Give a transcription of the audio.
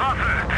Luftwaffe!